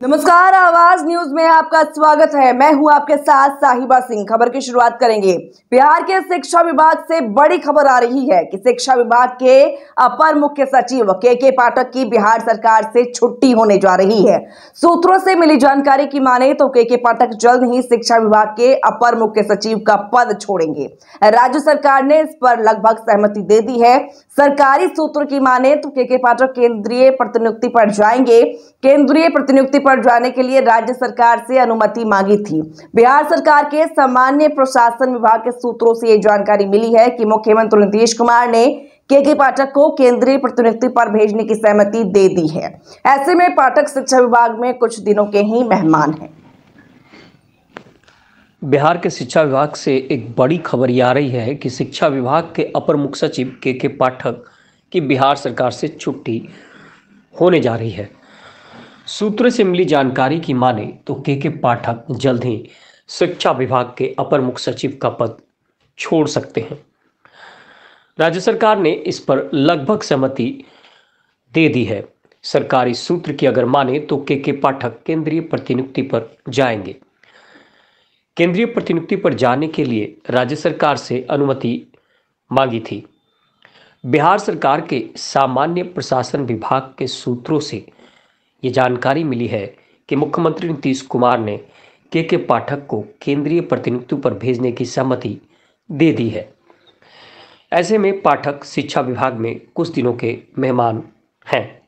नमस्कार, आवाज़ न्यूज़ में आपका स्वागत है। मैं हूँ आपके साथ साहिबा सिंह। खबर की शुरुआत करेंगे। बिहार के शिक्षा विभाग से बड़ी खबर आ रही है कि शिक्षा विभाग के अपर मुख्य सचिव के के पाठक की बिहार सरकार से छुट्टी होने जा रही है। सूत्रों से मिली जानकारी की माने तो के के पाठक जल्द ही शिक्षा विभाग के अपर मुख्य सचिव का पद छोड़ेंगे। राज्य सरकार ने इस पर लगभग सहमति दे दी है। सरकारी सूत्र की माने तो के के पाठक केंद्रीय प्रतिनियुक्ति पर जाएँगे। केंद्रीय प्रतिनियुक्ति पर जाने के लिए राज्य सरकार से अनुमति मांगी थी। बिहार सरकार के सामान्य प्रशासन विभाग के सूत्रों से ये जानकारी मिली है कि मुख्यमंत्री नीतीश कुमार ने के के पाठक को केंद्रीय प्रतिनियुक्ति पर भेजने की सहमति दे दी है। ऐसे में पाठक शिक्षा विभाग में कुछ दिनों के ही मेहमान हैं। बिहार के शिक्षा विभाग से एक बड़ी खबर आ रही है कि शिक्षा विभाग के अपर मुख्य सचिव के के पाठक की बिहार सरकार से छुट्टी होने जा रही है। सूत्र से मिली जानकारी की माने तो के के पाठक जल्द ही शिक्षा विभाग के अपर मुख्य सचिव का पद छोड़ सकते हैं। राज्य सरकार ने इस पर लगभग सहमति दे दी है। सरकारी सूत्र की अगर माने तो के के पाठक केंद्रीय प्रतिनियुक्ति पर जाएँगे। केंद्रीय प्रतिनियुक्ति पर जाने के लिए राज्य सरकार से अनुमति मांगी थी। बिहार सरकार के सामान्य प्रशासन विभाग के सूत्रों से ये जानकारी मिली है कि मुख्यमंत्री नीतीश कुमार ने के के पाठक को केंद्रीय प्रतिनिधित्व पर भेजने की सहमति दे दी है। ऐसे में पाठक शिक्षा विभाग में कुछ दिनों के मेहमान हैं।